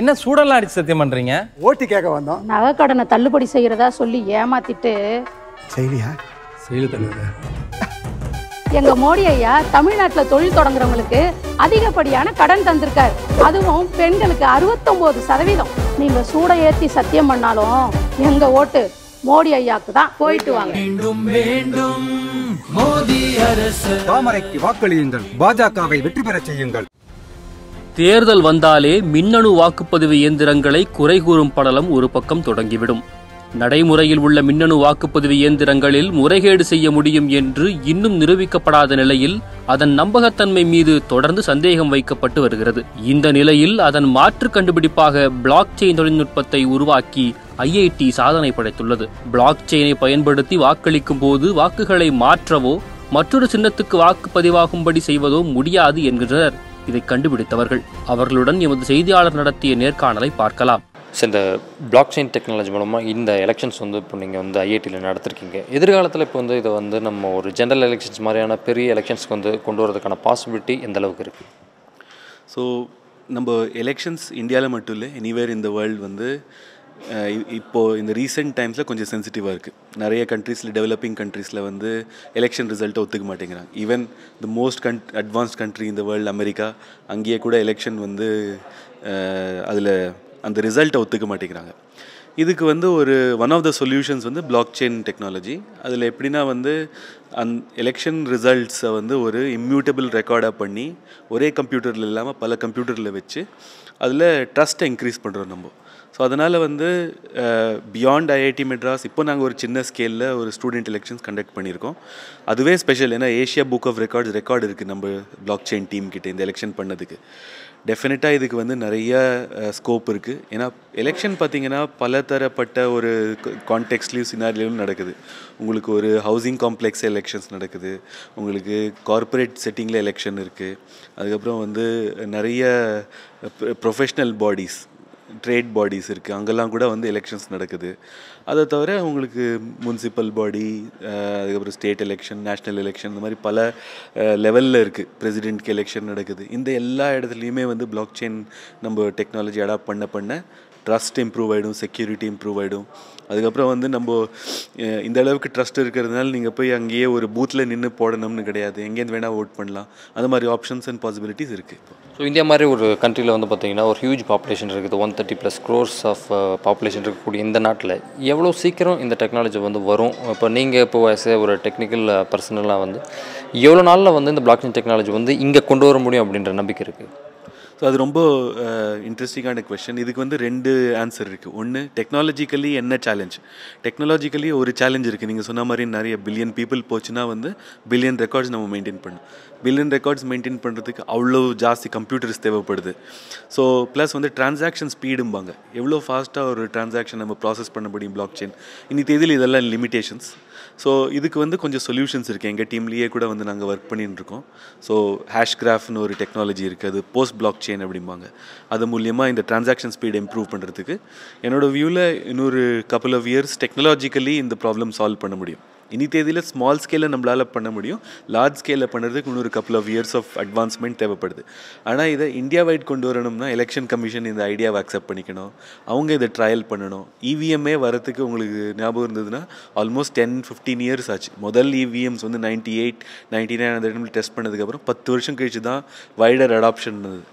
என்ன சூடெல்லாம் அடிச்சு சத்தியம் பண்றீங்க? ஓட்டி கேட்க வந்தோம். நகைக்கடனை தள்ளுபடி செய்யறதா சொல்லி ஏமாத்திட்டு. செய்தியா செயல் தலைவர். எங்க மோடி ஐயா தமிழ்நாட்டுல தொழில் தொடங்குறவங்களுக்கு அதிகப்படியான கடன் தந்திருக்காரு. அதுவும் பெண்களுக்கு அறுபத்தொன்பது சதவீதம். நீங்க சூட ஏத்தி சத்தியம் பண்ணாலும் எங்க ஓட்டு மோடி ஐயாக்கு தான். போயிட்டு வாங்க. தாமரைக்கு வாக்களியுங்கள். பாஜகவை வெற்றி பெறச் செய்யுங்கள். தேர்தல் வந்தாலே மின்னணு வாக்குப்பதிவு இயந்திரங்களை குறை கூறும் படலம் ஒரு பக்கம் தொடங்கிவிடும். நடைமுறையில் உள்ள மின்னணு வாக்குப்பதிவு இயந்திரங்களில் முறைகேடு செய்ய முடியும் என்று இன்னும் நிரூபிக்கப்படாத நிலையில் அதன் நம்பகத்தன்மை மீது தொடர்ந்து சந்தேகம் வைக்கப்பட்டு வருகிறது. இந்த நிலையில் அதன் மாற்று கண்டுபிடிப்பாக பிளாக் செயின் தொழில்நுட்பத்தை உருவாக்கி ஐஐடி சாதனை படைத்துள்ளது. பிளாக் செயினை பயன்படுத்தி வாக்களிக்கும் போது வாக்குகளை மாற்றவோ மற்றொரு சின்னத்துக்கு வாக்கு பதிவாகும்படி செய்வதோ முடியாது என்கின்றனர். இதை கண்டுபிடித்தவர்கள். அவர்களுடன் எமது செய்தியாளர் நடத்திய நேர்காணலை பார்க்கலாம். இந்த பிளாக் செயின் டெக்னாலஜி மூலமாக இந்த எலெக்ஷன்ஸ் வந்து இப்போ நீங்கள் வந்து ஐஐடியில் நடத்திருக்கீங்க. எதிர்காலத்தில் இப்போ வந்து இதை வந்து நம்ம ஒரு ஜென்ரல் எலெக்ஷன்ஸ் மாதிரியான பெரிய எலெக்ஷன்ஸ்க்கு வந்து கொண்டு வரதுக்கான பாசிபிலிட்டி எந்த அளவுக்கு இருக்குது ஸோ நம்ம எலெக்ஷன்ஸ் இந்தியாவில் மட்டும் இல்லை எனிவேர் இந்த வேர்ல்டு வந்து இப்போது இந்த ரீசெண்ட் டைம்ஸில் கொஞ்சம் சென்சிட்டிவாக இருக்குது நிறைய கண்ட்ரீஸில் டெவலப்பிங் கண்ட்ரீஸில் வந்து எலெக்ஷன் ரிசல்ட்டை ஒத்துக்க மாட்டேங்கிறாங்க. Even the most gun advanced country இந்த வேர்ல்டு அமெரிக்கா அங்கேயே கூட எலெக்ஷன் வந்து அதில் அந்த ரிசல்ட்டை ஒத்துக்க மாட்டேங்கிறாங்க. இதுக்கு வந்து ஒரு ஒன் ஆஃப் த சொல்யூஷன்ஸ் வந்து பிளாக் செயின் டெக்னாலஜி அதில் எப்படின்னா வந்து அந் எலெக்ஷன் ரிசல்ட்ஸை வந்து ஒரு இம்யூட்டபிள் ரெக்கார்டாக பண்ணி ஒரே கம்ப்யூட்டரில் இல்லாமல் பல கம்ப்யூட்டரில் வச்சு அதில் ட்ரஸ்ட்டை இன்க்ரீஸ் பண்ணுறோம் நம்ம. ஸோ அதனால் வந்து பியாண்ட் ஐஐடி மெட்ராஸ் இப்போ நாங்கள் ஒரு சின்ன ஸ்கேலில் ஒரு ஸ்டூடெண்ட் எலெக்ஷன்ஸ் கண்டக்ட் பண்ணியிருக்கோம். அதுவே ஸ்பெஷல் ஏன்னா Asia book of records record இருக்குது நம்ம பிளாக் செயின் டீம் கிட்ட இந்த எலெக்ஷன் பண்ணதுக்கு. டெஃபினட்டாக இதுக்கு வந்து நிறைய ஸ்கோப் இருக்குது ஏன்னா எலெக்ஷன் பார்த்தீங்கன்னா பல தரப்பட்ட ஒரு கான்டெக்ட்லேயும் சினாரிலையும் நடக்குது. உங்களுக்கு ஒரு ஹவுசிங் காம்ப்ளெக்ஸ் எலெக்ஷன்ஸ் நடக்குது. உங்களுக்கு கார்ப்பரேட் செட்டிங்கில் எலெக்ஷன் இருக்குது அதுக்கப்புறம் வந்து நிறைய ப்ரொஃபஷ்னல் பாடிஸ் ட்ரேட் பாடிஸ் இருக்குது அங்கெல்லாம் கூட வந்து எலெக்ஷன்ஸ் நடக்குது. அதை தவிர உங்களுக்கு முன்சிபல் பாடி அதுக்கப்புறம் ஸ்டேட் எலெக்ஷன் நேஷ்னல் எலெக்ஷன் இந்த மாதிரி பல லெவலில் இருக்குது பிரசிடென்ட்க்கு எலெக்ஷன் நடக்குது. இந்த எல்லா இடத்துலையுமே வந்து பிளாக் செயின் நம்ம டெக்னாலஜி அடாப்ட் பண்ண பண்ண ட்ரஸ்ட் இம்ப்ரூவ் ஆகிடும் செக்யூரிட்டி இம்ப்ரூவ் ஆகிடும் அதுக்கப்புறம் வந்து நம்ம இந்த அளவுக்கு ட்ரஸ்ட் இருக்கிறதுனால நீங்கள் போய் அங்கேயே ஒரு பூத்தில் நின்று போடணும்னு கிடையாது. எங்கேருந்து வேணால் ஓட் பண்ணலாம். அந்த மாதிரி ஆப்ஷன்ஸ் அண்ட் பாசிபிலிட்டிஸ் இருக்குது ஸோ இந்தியா மாதிரி ஒரு கண்ட்ரியில் வந்து பார்த்தீங்கன்னா ஒரு ஹியூஜ் பாப்புலேஷன் இருக்குது. One thirty plus crores of population இருக்கக்கூடிய இந்த நாட்டில் எவ்வளோ சீக்கிரம் இந்த டெக்னாலஜி வந்து வரும்? இப்போ நீங்கள் இப்போ ஆஸ் ஒரு டெக்னிக்கல் பர்சனலாக வந்து எவ்வளோ நாளில் வந்து இந்த பிளாக்செயின் டெக்னாலஜி வந்து இங்கே கொண்டு வர முடியும் அப்படின்ற நம்பிக்கை இருக்குது ஸோ அது ரொம்ப இன்ட்ரெஸ்டிங்கான கொஷின் இதுக்கு வந்து ரெண்டு ஆன்சர் இருக்குது ஒன்று டெக்னாலஜிக்கலி என்ன சேலஞ்ச் டெக்னாலஜிக்கலி ஒரு சேலஞ்ச் இருக்குது நீங்கள் சொன்ன மாதிரி நிறைய பில்லியன் பீப்புள் போச்சுன்னா வந்து பில்லியன் ரெக்கார்ட்ஸ் நம்ம மெயின்டைன் பண்ணணும். பில்லியன் ரெக்கார்ட்ஸ் மெயின்டைன் பண்ணுறதுக்கு அவ்வளோ ஜாஸ்தி கம்ப்யூட்டர்ஸ் தேவைப்படுது. ஸோ ப்ளஸ் வந்து டிரான்சாக்ஷன் ஸ்பீடும்பாங்க எவ்வளோ ஃபாஸ்ட்டாக ஒரு டிரான்சாக்ஷன் நம்ம ப்ராசஸ் பண்ண முடியும் பிளாக் செயின் இன்னி தேதியில் இதெல்லாம் லிமிட்டேஷன்ஸ் ஸோ இதுக்கு வந்து கொஞ்சம் சொல்யூஷன்ஸ் இருக்குது எங்கள் டீம்லேயே கூட வந்து நாங்கள் ஒர்க் பண்ணிட்டு இருக்கோம் ஸோ ஹேஷ் கிராஃப்னு ஒரு டெக்னாலஜி இருக்குது அது போஸ்ட் பிளாக் செயின் அப்படிம்பாங்க. அது மூலியமாக இந்த டிரான்சாக்ஷன் ஸ்பீடு இம்ப்ரூவ் பண்ணுறதுக்கு என்னோடய வியூவில் இன்னொரு கப்பல் ஆஃப் இயர்ஸ் டெக்னாலஜிக்கலி இந்த ப்ராப்ளம் சால்வ் பண்ண முடியும். இனி தேதியில் ஸ்மால் ஸ்கேலில் நம்மளால் பண்ண முடியும். லார்ஜ் ஸ்கேலில் பண்ணுறதுக்கு இன்னொரு couple of years of advancement தேவைப்படுது. ஆனால் இதை இந்தியா வைட் கொண்டு வரணும்னா எலெக்ஷன் கமிஷன் இந்த ஐடியாவை அக்செப்ட் பண்ணிக்கணும். அவங்க இதை ட்ரையல் பண்ணணும். இவிஎம்ஏ வரத்துக்கு உங்களுக்கு ஞாபகம் இருந்ததுன்னா ஆல்மோஸ்ட் டென் ஃபிஃப்டீன் இயர்ஸ் ஆச்சு. முதல் இவிஎம்ஸ் வந்து நைன்டி எயிட் நைன்டி நைன் அந்த டைமில் டெஸ்ட் பண்ணதுக்கப்புறம் பத்து வருஷம் கழிச்சு தான் வைடர் அடாப்ஷன் இருந்தது.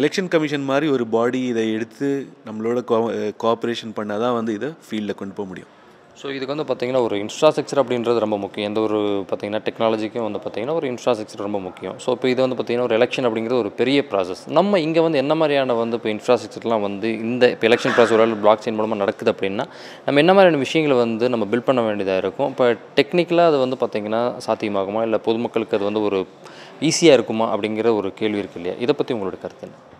எலெக்ஷன் கமிஷன் மாதிரி ஒரு பாடி இதை எடுத்து நம்மளோட கோ கோஆப்ரேஷன் பண்ணால் தான் வந்து இதை ஃபீல்டில் கொண்டு போக முடியும். ஸோ இதுக்கு வந்து பார்த்தீங்கன்னா ஒரு இன்ஃப்ராஸ்ட்ரக்சர் அப்படின்றது ரொம்ப முக்கியம். எந்த ஒரு பார்த்தீங்கன்னா டெக்னாலஜிக்கும் வந்து பார்த்தீங்கன்னா ஒரு இன்ஃப்ராஸ்ட்ரக்சர் ரொம்ப முக்கியம். ஸோ இப்போ இது வந்து பார்த்தீங்கன்னா ஒரு எலெக்ஷன் அப்படிங்கிறது ஒரு பெரிய ப்ராசஸ் நம்ம இங்கே வந்து என்ன மாதிரியான வந்து இப்போ இன்ஃப்ராஸ்ட்ரக்சர்லாம் வந்து இந்த இப்போ எலெக்ஷன் ப்ராசஸ் ஒரு பிளாக் செயின் மூலமாக நடக்குது அப்படின்னா நம்ம என்ன மாதிரியான விஷயங்களை வந்து நம்ம பில்ட் பண்ண வேண்டியதாக இருக்கும்? இப்போ டெக்னிக்கலாக அது வந்து பார்த்தீங்கன்னா சாத்தியமாகுமா? இல்லை பொதுமக்களுக்கு அது வந்து ஒரு ஈஸியாக இருக்குமா? அப்படிங்கிற ஒரு கேள்வி இருக்கு இல்லையா? இதை பற்றி உங்களோட கருத்து என்ன?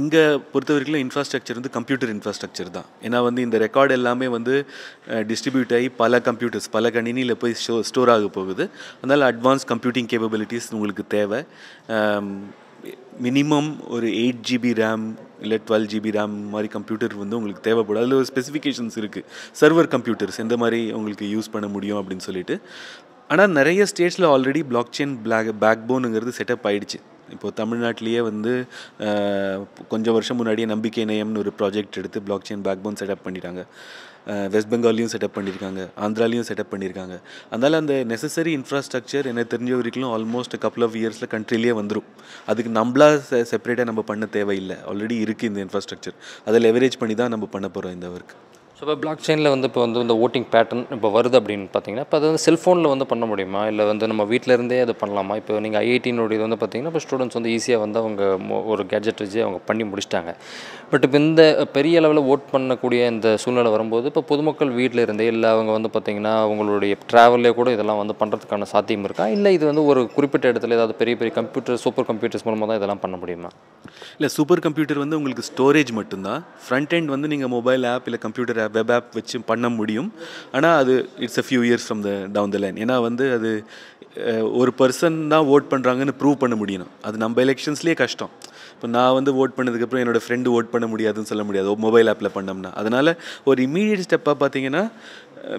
இங்கே பொறுத்த வரைக்கும் இன்ஃப்ராஸ்ட்ரக்சர் வந்து கம்ப்யூட்டர் இன்ஃப்ராஸ்ட்ரக்சர் தான். ஏன்னா வந்து இந்த ரெக்கார்டு எல்லாமே வந்து டிஸ்ட்ரிபியூட் ஆகி பல கம்ப்யூட்டர்ஸ் பல கணினியில் போய் ஸ்டோ ஸ்டோர் ஆக போகுது. அதனால் அட்வான்ஸ் கம்ப்யூட்டிங் கேப்பபிலிட்டிஸ் உங்களுக்கு தேவை. மினிமம் ஒரு எயிட் ஜிபி ரேம் இல்லை டுவெல் ஜிபி ரேம் மாதிரி கம்ப்யூட்டர் வந்து உங்களுக்கு தேவைப்படும். அதில் ஒரு ஸ்பெசிஃபிகேஷன்ஸ் இருக்குது சர்வர் கம்ப்யூட்டர்ஸ் எந்த மாதிரி உங்களுக்கு யூஸ் பண்ண முடியும் அப்படின்னு சொல்லிட்டு. ஆனால் நிறைய ஸ்டேட்ஸில் ஆல்ரெடி பிளாக் செயின் பிளாக் பேக் போனுங்கிறது செட்டப் ஆகிடுச்சு இப்போது தமிழ்நாட்டிலேயே வந்து கொஞ்சம் வருஷம் முன்னாடியே நம்பிக்கை நேயம்னு ஒரு ப்ராஜெக்ட் எடுத்து blockchain backbone setup பண்ணிட்டாங்க வெஸ்ட் பெங்கால்லையும் செட்டப் பண்ணியிருக்காங்க ஆந்திராலையும் செட்டப் பண்ணியிருக்காங்க அதனால் அந்த நெசசரி இன்ஃப்ராஸ்ட்ரக்சர் என்ன தெரிஞ்ச வரைக்கும் ஆல்மோஸ்ட் கப்புள் ஆஃப் இயர்ஸில் கண்ட்ரிலேயே வந்துடும் அதுக்கு நம்மளா செப்பரேட்டாக நம்ம பண்ண தேவையில்லை. ஆல்ரெடி இருக்குது இந்த இன்ஃப்ராஸ்ட்ரக்சர் அதை லெவரேஜ் பண்ணி தான் நம்ம பண்ண போகிறோம் இந்த ஒர்க் ஸோ இப்போ பிளாக் செயினில் வந்து இப்போ வந்து இந்த ஓட்டிங் பேட்டர்ன் இப்போ வருது அப்படின்னு பார்த்தீங்கன்னா இப்போ அது வந்து செல்ஃபோனில் வந்து பண்ண முடியுமா? இல்லை வந்து நம்ம வீட்டில் இருந்தே அது பண்ணலாமா? இப்போ நீங்கள் ஐஐடினுடைய வந்து பார்த்தீங்கன்னா இப்போ ஸ்டூடெண்ட்ஸ் வந்து ஈஸியாக வந்து அவங்க ஒரு கேட்ஜெட் வச்சு அவங்க பண்ணி முடிச்சிட்டாங்க. பட் இப்போ இந்த பெரிய அளவில் ஓட் பண்ணக்கூடிய இந்த சூழ்நிலை வரும்போது இப்போ பொதுமக்கள் வீட்டில் இருந்தே இல்லை அவங்க வந்து பார்த்திங்கன்னா அவங்களுடைய ட்ராவல்லே கூட இதெல்லாம் வந்து பண்ணுறதுக்கான சாத்தியம் இருக்கா? இல்லை இது வந்து ஒரு குறிப்பிட்ட இடத்துல ஏதாவது பெரிய பெரிய கம்ப்யூட்டர் சூப்பர் கம்ப்யூட்டர்ஸ் மூலமாக தான் இதெல்லாம் பண்ண முடியுமா? இல்லை சூப்பர் கம்ப்யூட்டர் வந்து உங்களுக்கு ஸ்டோரேஜ் மட்டும்தான். ஃப்ரண்ட் எண்ட் வந்து நீங்கள் மொபைல் ஆப் இல்லை கம்ப்யூட்டர் ஆப் வெப் ஆப் வச்சு பண்ண முடியும். ஆனால் அது it's a few years from the down the line ஏன்னா வந்து அது ஒரு பர்சன் தான் ஓட் பண்ணுறாங்கன்னு ப்ரூவ் பண்ண முடியணும். அது நம்ம எலெக்ஷன்ஸ்லேயே கஷ்டம். இப்போ நான் வந்து ஓட் பண்ணதுக்கப்புறம் என்னோட ஃப்ரெண்டு ஓட் பண்ண முடியாதுன்னு சொல்ல முடியாது. மொபைல் ஆப்பில் பண்ணோம்னா. அதனால் ஒரு இமீடியட் ஸ்டெப்பாக பார்த்தீங்கன்னா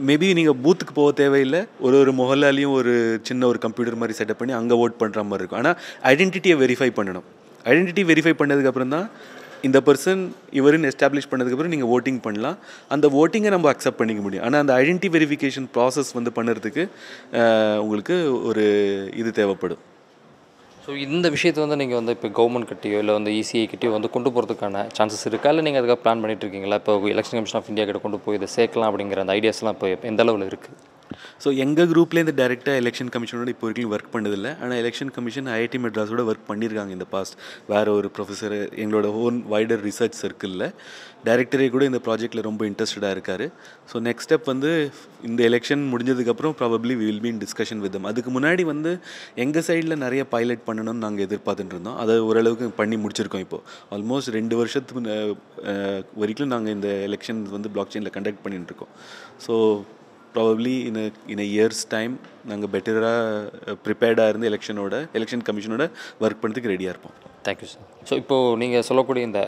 மேபி நீங்கள் பூத்துக்கு போக தேவையில்லை. ஒரு ஒரு மொஹல்லாலையும் ஒரு சின்ன ஒரு கம்ப்யூட்டர் மாதிரி செட்டப் பண்ணி அங்கே ஓட் பண்ணுற மாதிரி இருக்கும். ஆனால் ஐடென்டிட்டியை வெரிஃபை பண்ணணும். ஐடென்டிட்டி வெரிஃபை பண்ணதுக்கப்புறம் தான் இந்த பர்சன் இவருன்னு எஸ்டாப்ளிஷ் பண்ணதுக்கப்புறம் நீங்கள் ஓட்டிங் பண்ணலாம். அந்த ஓட்டிங்கை நம்ம அக்செப்ட் பண்ணிக்க முடியும். ஆனால் அந்த ஐடென்டி வெரிஃபிகேஷன் ப்ராசஸ் வந்து பண்ணுறதுக்கு உங்களுக்கு ஒரு இது தேவைப்படும். ஸோ இந்த விஷயத்தை வந்து நீங்கள் வந்து இப்போ கவர்மெண்ட் கிட்டேயோ இல்லை வந்து இசிஐ கிட்டேயோ வந்து கொண்டு போகிறதுக்கான சான்சஸ் இருக்கா? இல்லை நீங்கள் அதுக்காக பிளான் பண்ணிட்டு இருக்கீங்களா? இப்போ எலெக்ஷன் கமிஷன் ஆஃப் இந்தியா கிட்ட கொண்டு போய் இதை சேர்க்கலாம் அப்படிங்கிற அந்த ஐடியாஸ்லாம் இப்போ எந்த அளவில் இருக்குது ஸோ எங்கள் குரூப்லேருந்து டேரெக்டாக எலெக்ஷன் கமிஷனோட இப்போ வரைக்கும் ஒர்க் பண்ணதில்லை. ஆனால் எலெக்ஷன் கமிஷன் ஐஐடி மெட்ராஸோட ஒர்க் பண்ணியிருக்காங்க இந்த பாஸ்ட் வேறு ஒரு ப்ரொஃபஸர் எங்களோட ஓன் வைடர் ரிசர்ச் சர்க்கிளில் டைரக்டரே கூட இந்த ப்ராஜெக்ட்டில் ரொம்ப இன்ட்ரெஸ்டடாக இருக்கார். ஸோ நெக்ஸ்ட் ஸ்டெப் வந்து இந்த எலெக்ஷன் முடிஞ்சதுக்கப்புறம் probably we will be in discussion with அதுக்கு முன்னாடி வந்து எங்கள் சைடில் நிறைய பைலட் பண்ணணும்னு நாங்கள் எதிர்பார்த்துட்டு இருந்தோம். அதை ஓரளவுக்கு பண்ணி முடிச்சிருக்கோம் இப்போது ஆல்மோஸ்ட் ரெண்டு வருஷத்துக்கு முன்ன- வரைக்கும் நாங்கள் இந்த எலெக்ஷன் வந்து பிளாக் செயினில் கண்டக்ட் பண்ணிட்டுருக்கோம் so probably in in a years time நாங்கள் பெட்டராக ப்ரிப்பேர்டாக இருந்து எலெக்ஷனோட எலெக்ஷன் கமிஷனோட ஒர்க் பண்ணுறதுக்கு ரெடியாக இருப்போம். தேங்க்யூ சார் ஸோ இப்போது நீங்கள் சொல்லக்கூடிய இந்த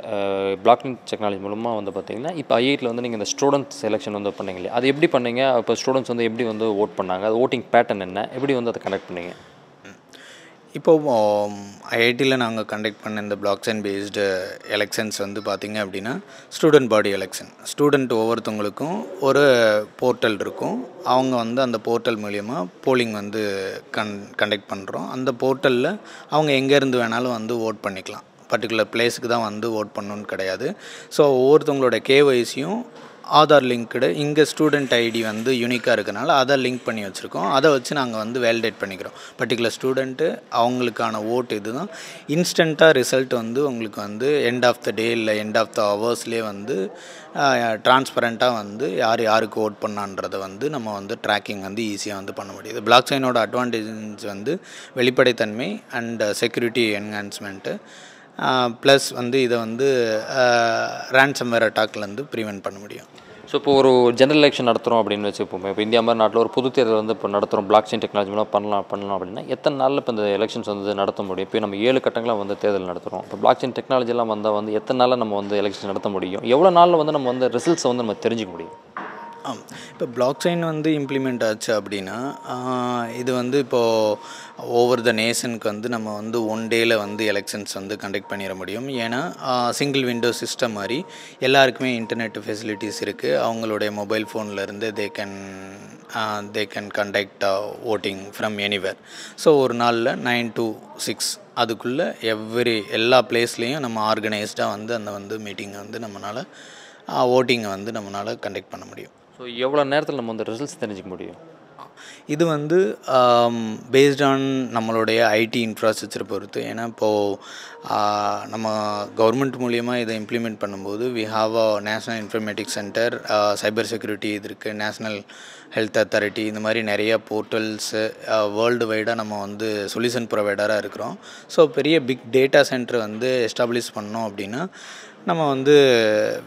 பிளாக் டெக்னாலஜி மூலமாக வந்து பார்த்தீங்கன்னா இப்போ ஐஐடியில் வந்து நீங்கள் இந்த ஸ்டூடெண்ட் செலெக்ஷன் வந்து பண்ணீங்க இல்லையா? அது எப்படி பண்ணீங்க? இப்போ ஸ்டூடெண்ட்ஸ் வந்து எப்படி வந்து ஓட் பண்ணாங்க? அது ஓட்டிங் பேட்டர்ன் என்ன? எப்படி வந்து அதை கனெக்ட் பண்ணீங்க? இப்போது ஐஐடியில் நாங்கள் கண்டக்ட் பண்ண இந்த பிளாக் செயின் பேஸ்டு எலெக்ஷன்ஸ் வந்து பார்த்திங்க அப்படின்னா ஸ்டூடெண்ட் பாடி எலெக்ஷன் ஸ்டூடெண்ட் ஒவ்வொருத்தவங்களுக்கும் ஒரு போர்ட்டல் இருக்கும். அவங்க வந்து அந்த போர்ட்டல் மூலயமா போலிங் வந்து கன் கண்டக்ட் பண்ணுறோம் அந்த போர்ட்டலில் அவங்க எங்கேருந்து வேணாலும் வந்து ஓட் பண்ணிக்கலாம். பர்டிகுலர் பிளேஸுக்கு தான் வந்து ஓட் பண்ணணும்னு கிடையாது. ஸோ ஒவ்வொருத்தவங்களோட கேஒய்சியும் ஆதார் லிங்க்டு இங்கே ஸ்டூடெண்ட் ஐடி வந்து யூனிக்காக இருக்கனால அதை லிங்க் பண்ணி வச்சுருக்கோம். அதை வச்சு நாங்கள் வந்து வேலிடேட் பண்ணிக்கிறோம். பர்டிகுலர் ஸ்டூடெண்ட்டு அவங்களுக்கான ஓட்டு இதுதான். இன்ஸ்டண்ட்டாக ரிசல்ட் வந்து உங்களுக்கு வந்து எண்ட் ஆஃப் த டே இல்லை எண்ட் ஆஃப் த ஹவர்ஸ்லேயே வந்து டிரான்ஸ்பரண்ட்டாக வந்து யார் யாருக்கு ஓட் பண்ணான்றதை வந்து நம்ம வந்து ட்ராக்கிங் வந்து ஈஸியாக வந்து பண்ண முடியுது பிளாக் செயினோட அட்வான்டேஜ் வந்து வெளிப்படைத்தன்மை அண்ட் செக்யூரிட்டி என்ஹான்ஸ்மெண்ட்டு ப்ளஸ் வந்து இதை வந்து ரேன்சம்வேர் அட்டாக்லேருந்து ப்ரிவென்ட் பண்ண முடியும். ஸோ இப்போ ஒரு ஜெனரல் எலெக்ஷன் நடத்துகிறோம் அப்படின்னு வச்சுப்போமே இப்போ இந்தியா மாதிரி நாட்டில் ஒரு பொது தேர்தல் வந்து இப்போ நடத்துகிறோம் பிளாக் செயின் டெக்னாலஜி மூலம் பண்ணலாம் பண்ணலாம் அப்படின்னா எத்தனை நாளில் இப்போ இந்த எலெக்ஷன்ஸ் வந்து நடத்த முடியும்? இப்போ நம்ம ஏழு கட்டங்களாக வந்து தேர்தல் நடத்துகிறோம் இப்போ பிளாக் செயின் டெக்னாலஜிலாம் வந்தால் வந்து எத்தனை நாளில் நம்ம வந்து எலெக்ஷன் நடத்த முடியும்? எவ்வளோ நாளில் வந்து நம்ம வந்து ரிசல்ட்ஸை வந்து நம்ம தெரிஞ்சுக்க முடியும்? இப்போ பிளாக் செயின் வந்து இம்ப்ளிமெண்ட் ஆச்சு அப்படின்னா இது வந்து இப்போது ஓவர் த நேஷனுக்கு வந்து நம்ம வந்து ஒன் டேயில் வந்து எலெக்ஷன்ஸ் வந்து கண்டக்ட் பண்ணிட முடியும். ஏன்னா சிங்கிள் விண்டோ சிஸ்டம் மாதிரி எல்லாருக்குமே இன்டர்நெட் ஃபெசிலிட்டிஸ் இருக்குது அவங்களுடைய mobile ஃபோன்லேருந்து they can they can conduct voting from anywhere so ஒரு நாளில் நைன் டு சிக்ஸ் அதுக்குள்ளே எவ்ரி எல்லா பிளேஸ்லேயும் நம்ம ஆர்கனைஸ்டாக வந்து அந்த வந்து மீட்டிங்கை வந்து நம்மளால் ஓட்டிங்கை வந்து நம்மளால் கண்டக்ட் பண்ண முடியும். ஸோ எவ்வளோ நேரத்தில் நம்ம வந்து ரிசல்ட்ஸ் தெரிஞ்சுக்க முடியும்? இது வந்து பேஸ்ட் ஆன் நம்மளுடைய ஐடி இன்ஃப்ராஸ்ட்ரக்சரை பொறுத்து. ஏன்னா இப்போது நம்ம கவர்மெண்ட் மூலியமாக இதை இம்ப்ளிமெண்ட் பண்ணும்போது we have a national informatics centre cyber security இது இருக்குது நேஷ்னல் ஹெல்த் அத்தாரிட்டி இந்த மாதிரி நிறைய போர்ட்டல்ஸு வேர்ல்டு வைடாக நம்ம வந்து சொல்யூஷன் ப்ரொவைடராக இருக்கிறோம். ஸோ பெரிய பிக் டேட்டா சென்டர் வந்து எஸ்டாப்ளிஷ் பண்ணோம் அப்படின்னா நம்ம வந்து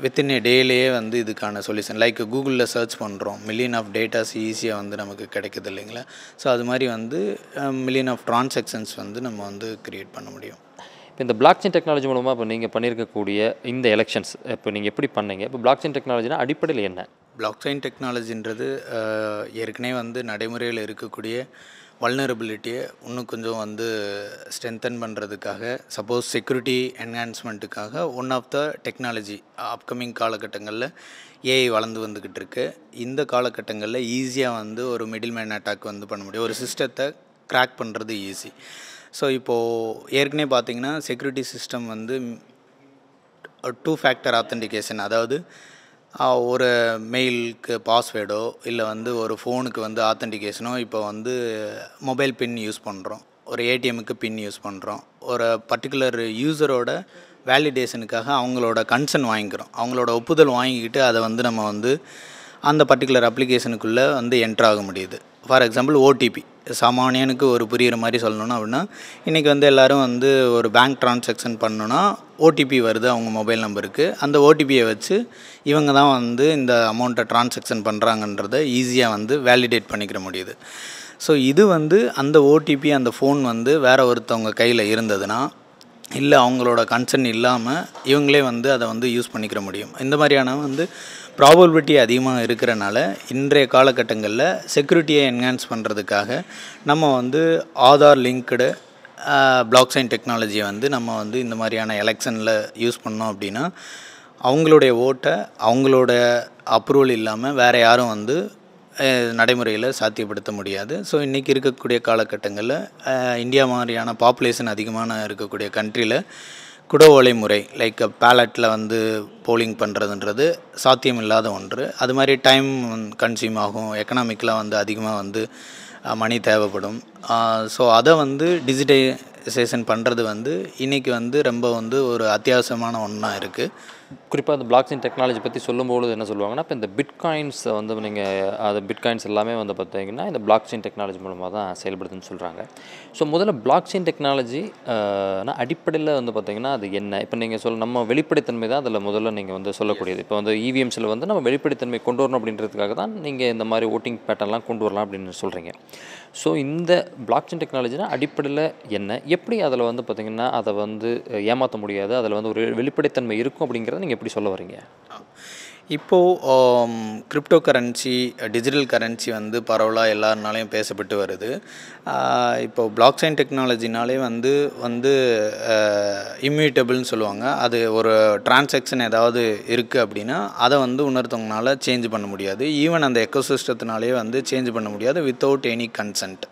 வித்தின் ஏ டேலேயே வந்து இதுக்கான சொல்யூஷன் லைக் கூகுளில் சர்ச் பண்ணுறோம் மில்லியன் ஆஃப் டேட்டாஸ் ஈஸியாக வந்து நமக்கு கிடைக்குது இல்லைங்களா? ஸோ அது மாதிரி வந்து மில்லியன் ஆஃப் ட்ரான்சாக்ஷன்ஸ் வந்து நம்ம வந்து க்ரியேட் பண்ண முடியும். இப்போ இந்த பிளாக் செயின் டெக்னாலஜி மூலமாக இப்போ நீங்கள் பண்ணியிருக்கக்கூடிய இந்த எலெக்ஷன்ஸ் இப்போ நீங்கள் எப்படி பண்ணீங்க? இப்போ பிளாக் செயின் டெக்னாலஜினா அடிப்படையில் என்ன? பிளாக் செயின் டெக்னாலஜின்றது ஏற்கனவே வந்து நடைமுறையில் இருக்கக்கூடிய வல்னரபிலிட்டியை இன்னும் கொஞ்சம் வந்து ஸ்ட்ரென்தன் பண்ணுறதுக்காக suppose security என்ஹான்ஸ்மெண்ட்டுக்காக one of the technology upcoming காலகட்டங்களில் ஏஐ வளர்ந்து வந்துக்கிட்டு இருக்கு. இந்த காலகட்டங்களில் ஈஸியாக வந்து ஒரு மிடில் மேன் அட்டாக் வந்து பண்ண முடியும். ஒரு சிஸ்டத்தை கிராக் பண்ணுறது ஈஸி ஸோ இப்போது ஏற்கனவே பார்த்தீங்கன்னா செக்யூரிட்டி சிஸ்டம் வந்து டூ ஃபேக்டர் ஆத்தென்டிகேஷன் அதாவது ஒரு மெயிலுக்கு பாஸ்வேர்டோ இல்லை வந்து ஒரு ஃபோனுக்கு வந்து ஆத்தென்டிகேஷனோ இப்போ வந்து மொபைல் பின் யூஸ் பண்ணுறோம் ஒரு ஏடிஎம்முக்கு பின் யூஸ் பண்ணுறோம் ஒரு பர்டிகுலர் யூஸரோட வேலிடேஷனுக்காக அவங்களோட கன்சர்ன் வாங்கிக்கிறோம். அவங்களோட ஒப்புதல் வாங்கிக்கிட்டு அதை வந்து நம்ம வந்து அந்த பர்டிகுலர் அப்ளிகேஷனுக்குள்ளே வந்து என்ட்ராக முடியுது. ஃபார் எக்ஸாம்பிள் ஓடிபி சாமானியனுக்கு ஒரு புரிகிற மாதிரி சொல்லணும் அப்படின்னா இன்றைக்கி வந்து எல்லோரும் வந்து ஒரு பேங்க் ட்ரான்சாக்ஷன் பண்ணணுன்னா ஓடிபி வருது அவங்க மொபைல் நம்பருக்கு அந்த ஓடிபியை வச்சு இவங்க தான் வந்து இந்த அமௌண்ட்டை ட்ரான்சாக்ஷன் பண்ணுறாங்கன்றத ஈஸியாக வந்து வேலிடேட் பண்ணிக்கிற முடியுது. ஸோ இது வந்து அந்த ஓடிபி அந்த ஃபோன் வந்து வேறு ஒருத்தவங்க கையில் இருந்ததுன்னா இல்லை அவங்களோட கன்சர்ன் இல்லாமல் இவங்களே வந்து அதை வந்து யூஸ் பண்ணிக்கிற முடியும். இந்த மாதிரியான வந்து ப்ராபபிலிட்டி அதிகமாக இருக்கிறனால இன்றைய காலகட்டங்களில் செக்யூரிட்டியை என்ஹான்ஸ் பண்ணுறதுக்காக நம்ம வந்து ஆதார் லிங்க்டு பிளாக் சைன் டெக்னாலஜியை வந்து நம்ம வந்து இந்த மாதிரியான எலெக்ஷனில் யூஸ் பண்ணோம் அப்படின்னா அவங்களுடைய ஓட்டை அவங்களோட அப்ரூவல் இல்லாமல் வேறு யாரும் வந்து நடைமுறையில் சாத்தியப்படுத்த முடியாது. ஸோ இன்றைக்கி இருக்கக்கூடிய காலகட்டங்களில் இந்தியா மாதிரியான பாப்புலேஷன் அதிகமான இருக்கக்கூடிய கண்ட்ரியில் குடவோலை முறை லைக் பேலட்டில் வந்து போலிங் பண்ணுறதுன்றது சாத்தியம் இல்லாத ஒன்று. அது மாதிரி டைம் கன்சியூம் ஆகும் எக்கனாமிக்கெலாம் வந்து அதிகமாக வந்து மணி தேவைப்படும். ஸோ அதை வந்து டிஜிட்டைசேஷன் பண்ணுறது வந்து இன்றைக்கி வந்து ரொம்ப வந்து ஒரு அத்தியாவசியமான ஒன்றா இருக்குது குறிப்பாக அந்த பிளாக் செயின் டெக்னாலஜி பற்றி சொல்லும்போது என்ன சொல்லுவாங்கன்னா இப்போ இந்த பிட்காயின்ஸை வந்து நீங்கள் அது பிட்காயின்ஸ் எல்லாமே வந்து பார்த்தீங்கன்னா இந்த பிளாக் செயின் டெக்னாலஜி மூலமாக தான் செயல்படுதுன்னு சொல்கிறாங்க ஸோ முதல்ல பிளாக் செயின் டெக்னாலஜி அடிப்படையில் வந்து பார்த்தீங்கன்னா அது என்ன? இப்போ நீங்கள் சொல் நம்ம வெளிப்படைத்தன்மை தான் அதில் முதல்ல நீங்கள் வந்து சொல்லக்கூடியது. இப்போ வந்து இவிஎம்ஸில் வந்து நம்ம வெளிப்படைத்தன்மை கொண்டு வரணும் அப்படின்றதுக்காக தான் நீங்கள் இந்த மாதிரி ஓட்டிங் பேட்டர்லாம் கொண்டு வரலாம் அப்படின்னு சொல்கிறீங்க ஸோ இந்த பிளாக் செயின் டெக்னாலஜினா அடிப்படையில் என்ன? எப்படி அதில் வந்து பார்த்தீங்கன்னா அதை வந்து ஏமாற்ற முடியாது? அதில் வந்து ஒரு வெளிப்படைத்தன்மை இருக்கும் அப்படிங்கிறத நீங்கள் எப்படி சொல்ல வரீங்க? இப்போது கிரிப்டோ கரன்சி டிஜிட்டல் கரன்சி வந்து பரவலாக எல்லாருனாலையும் பேசப்பட்டு வருது. இப்போது இப்போ பிளாக் சைன் டெக்னாலஜினாலே வந்து வந்து இம்யூட்டபிள்னு சொல்லுவாங்க. அது ஒரு டிரான்சாக்ஷன் ஏதாவது இருக்குது அப்படின்னா அதை வந்து உணர்த்தவங்கனால சேஞ்ச் பண்ண முடியாது. ஈவன் அந்த எக்கோசிஸ்டத்தினாலே வந்து சேஞ்ச் பண்ண முடியாது வித்தவுட் எனி கன்சென்ட்